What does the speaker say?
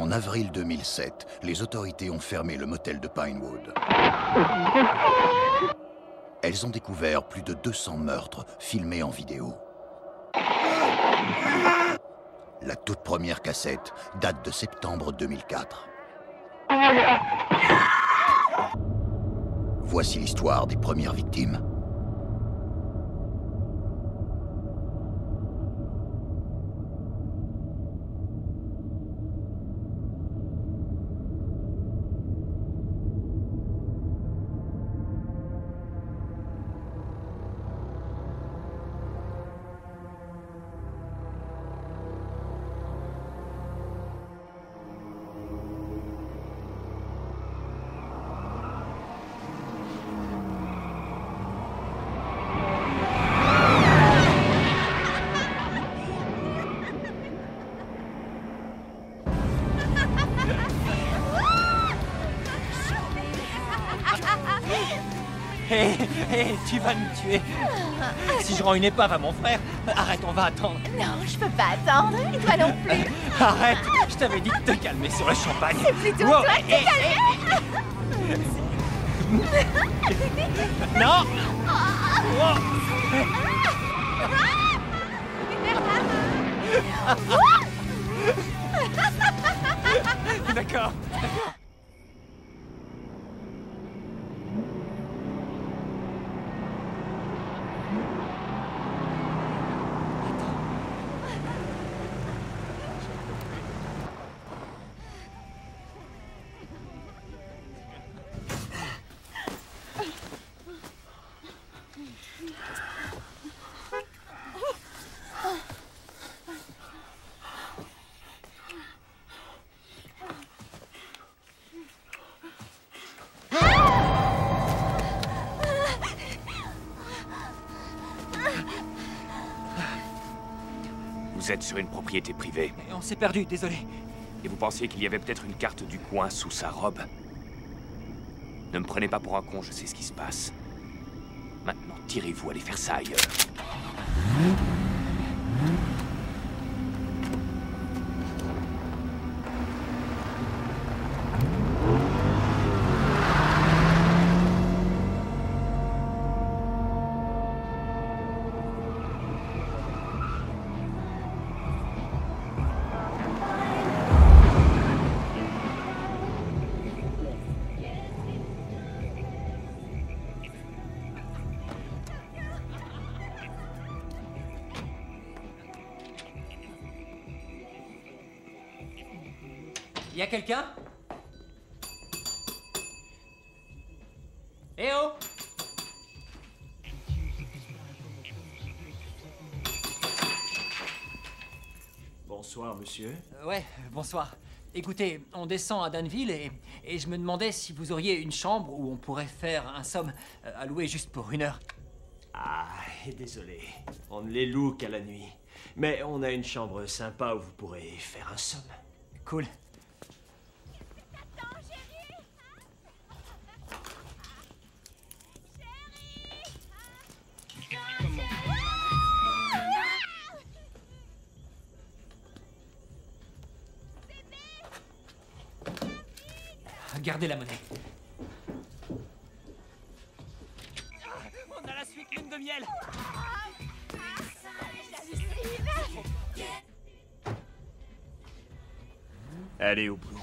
En avril 2007, les autorités ont fermé le motel de Pinewood. Elles ont découvert plus de 200 meurtres filmés en vidéo. La toute première cassette date de septembre 2004. Voici l'histoire des premières victimes. Hé, hé, tu vas nous tuer. Si je rends une épave à mon frère, arrête, on va attendre. Non, je peux pas attendre. Et toi non plus. Arrête, je t'avais dit de te calmer sur le champagne. C'est plutôt Wow, toi qui hé. Non Wow. D'accord. Vous êtes sur une propriété privée On s'est perdu, désolé. et vous pensiez qu'il y avait peut-être une carte du coin sous sa robe. Ne me prenez pas pour un con, je sais ce qui se passe. Maintenant, tirez-vous, allez faire ça ailleurs. Y a quelqu'un? Eh oh Bonsoir, monsieur. Euh, Ouais, bonsoir. Écoutez, on descend à Danville et, et je me demandais si vous auriez une chambre où on pourrait faire un somme euh, à louer juste pour une heure. Ah, désolé. On ne les loue qu'à la nuit. Mais on a une chambre sympa où vous pourrez faire un somme. Cool. Gardez la monnaie. On a la suite lune de miel Allez au boulot.